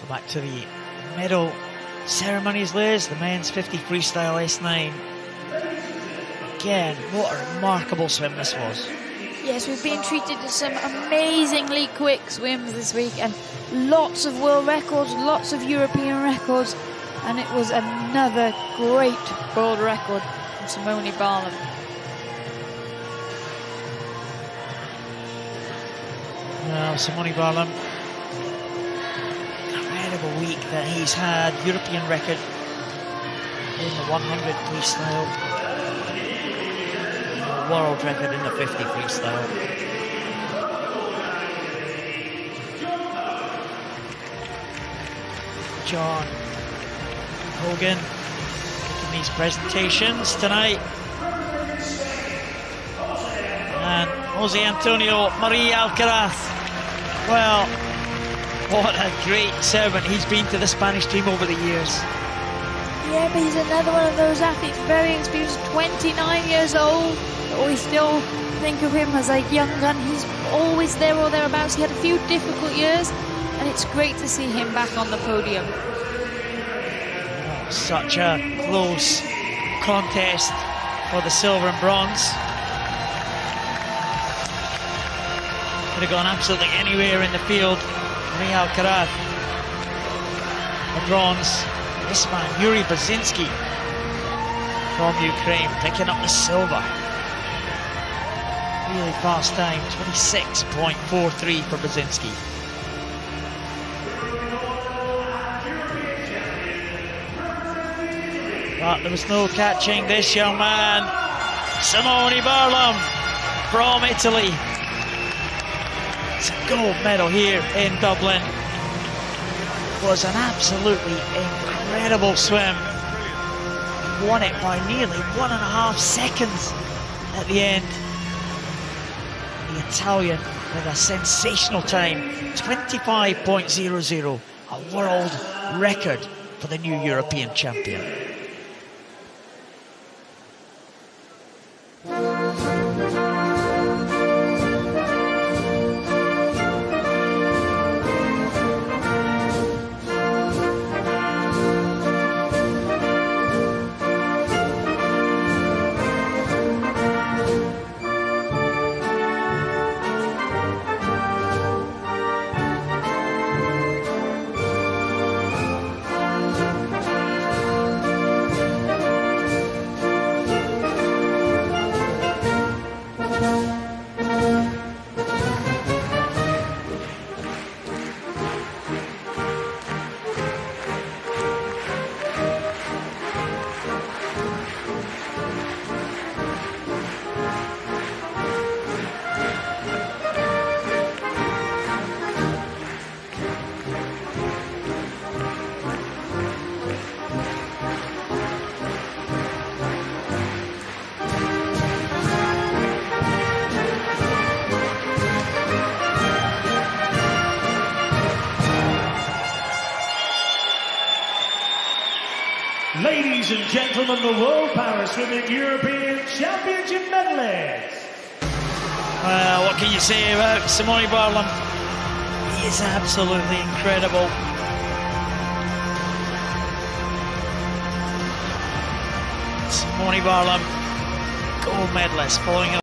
So back to the medal ceremonies, Liz. The men's 50 freestyle S9. Again, what a remarkable swim this was. Yes, we've been treated to some amazingly quick swims this week and lots of world records, lots of European records, and it was another great world record from Simone Barlaam. Well, Simone Barlaam, incredible week that he's had. European record in the 100 freestyle. World record in the 50 freestyle. John Hogan making these presentations tonight. And Jose Antonio Mari Alcaraz. Well, what a great servant he's been to the Spanish team over the years. Yeah, but he's another one of those athletes, very experienced, 29 years old. But we still think of him as a young gun. He's always there or thereabouts. He had a few difficult years, and it's great to see him back on the podium. Such a close contest for the silver and bronze. Could have gone absolutely anywhere in the field. Mari Alcaraz, the bronze. This man, Iurii Bozhynskyi from Ukraine, picking up the silver. Really fast time, 26.43 for Bozhynskyi. But there was no catching this young man, Simone Barlaam from Italy. Gold medal here in Dublin. Was an absolutely incredible swim. Won it by nearly one and a half seconds at the end. The Italian with a sensational time, 25.00, a world record for the new European champion. Ladies and gentlemen, the World Para Swimming European Championship medalists. Well, what can you say about Simone Barlaam? He is absolutely incredible. Simone Barlaam, gold medalist, following up.